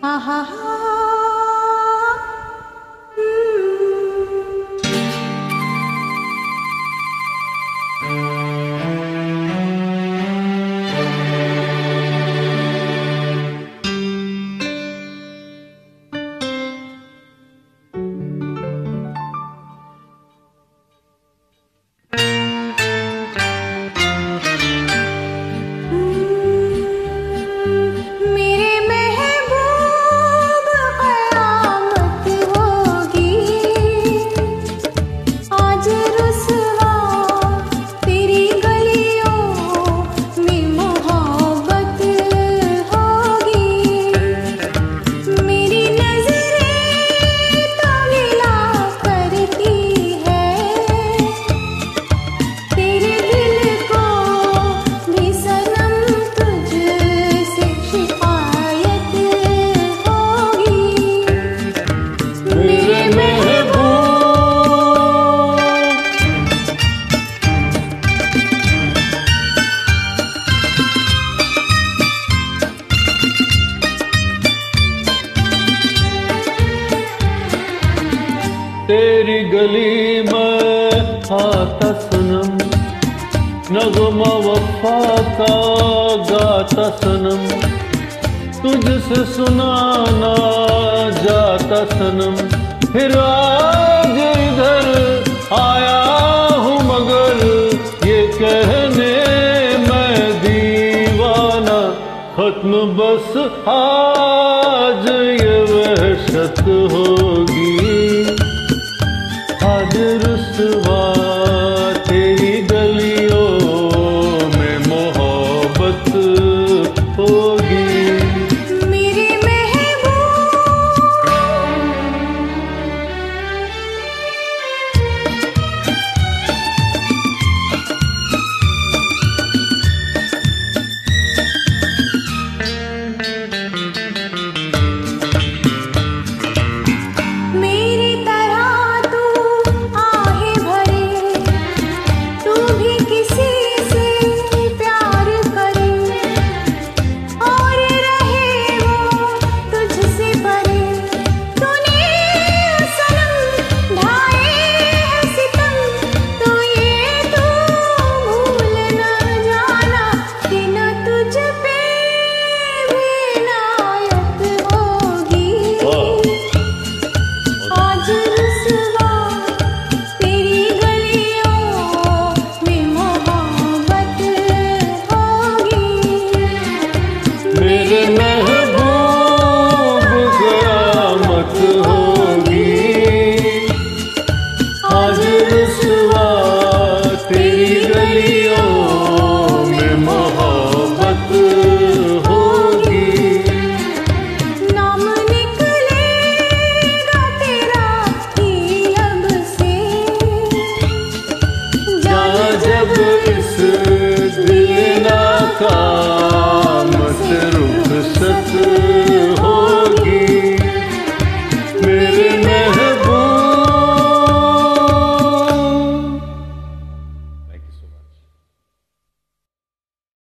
啊哈。तेरी गली में आता सनम। नगमा वफा का गाता सनम। तुझसे सुनाना जाता सनम। फिर आज इधर आया हूँ मगर ये कहने मैं दीवाना। खत्म बस आज ये वहशत होगी। महबूब कयामत होगी। आज रुसवा